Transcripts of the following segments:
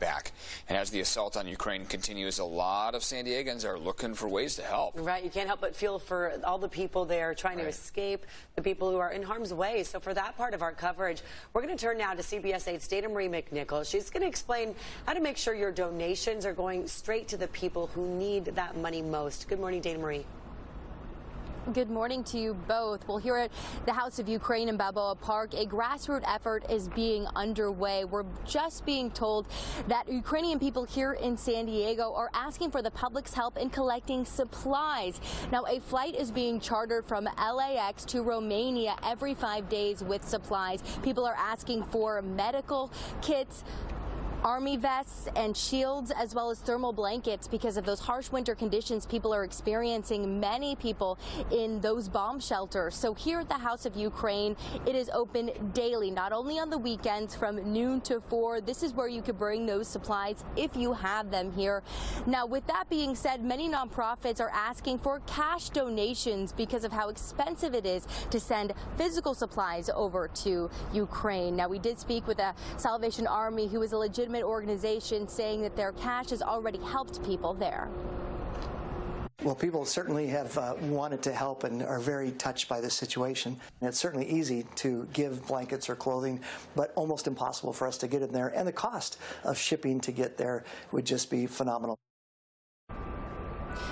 back. And as the assault on Ukraine continues, a lot of San Diegans are looking for ways to help. Right. You can't help but feel for all the people there trying right. to escape, the people who are in harm's way. So for that part of our coverage, we're going to turn now to CBS 8's Dana Marie McNichol. She's going to explain how to make sure your donations are going straight to the people who need that money most. Good morning, Dana Marie. Good morning to you both. Well, here at the House of Ukraine in Balboa Park, a grassroots effort is being underway. We're just being told that Ukrainian people here in San Diego are asking for the public's help in collecting supplies. Now, a flight is being chartered from LAX to Romania every five days with supplies. People are asking for medical kits, army vests and shields as well as thermal blankets because of those harsh winter conditions people are experiencing many people in those bomb shelters. So here at the house of ukraine it is open daily not only on the weekends from noon to 4 this is where you could bring those supplies if you have them here. Now with that being said many nonprofits are asking for cash donations because of how expensive it is to send physical supplies over to ukraine. Now we did speak with a salvation army who is a legitimate legitimate organization saying that their cash has already helped people there. Well, people certainly have uh, wanted to help and are very touched by this situation. And it's certainly easy to give blankets or clothing, but almost impossible for us to get in there. And the cost of shipping to get there would just be phenomenal.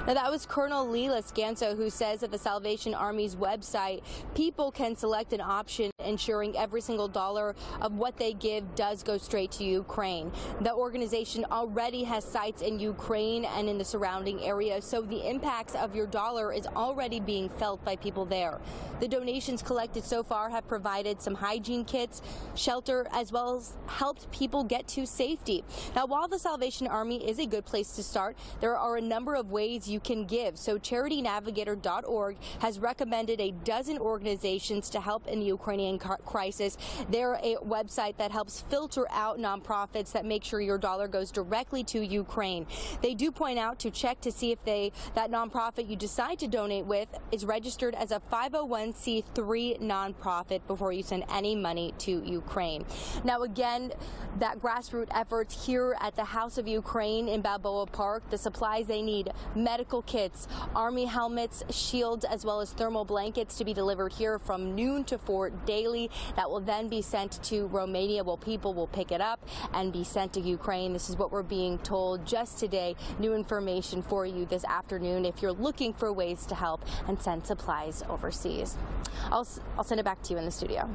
Now, that was Colonel Lee Lescano who says at the Salvation Army's website, people can select an option ensuring every single dollar of what they give does go straight to Ukraine. The organization already has sites in Ukraine and in the surrounding area, so the impacts of your dollar is already being felt by people there. The donations collected so far have provided some hygiene kits, shelter, as well as helped people get to safety. Now, while the Salvation Army is a good place to start, there are a number of ways you you can give. So charitynavigator.org has recommended a dozen organizations to help in the Ukrainian crisis. They're a website that helps filter out nonprofits that make sure your dollar goes directly to Ukraine. They do point out to check to see if they that nonprofit you decide to donate with is registered as a 501c3 nonprofit before you send any money to Ukraine. Now again, that grassroots efforts here at the House of Ukraine in Balboa Park, the supplies they need, medical kits, Army helmets, shields, as well as thermal blankets to be delivered here from noon to 4 daily. That will then be sent to Romania. Well, people will pick it up and be sent to Ukraine. This is what we're being told just today. New information for you this afternoon if you're looking for ways to help and send supplies overseas. I'll, I'll send it back to you in the studio.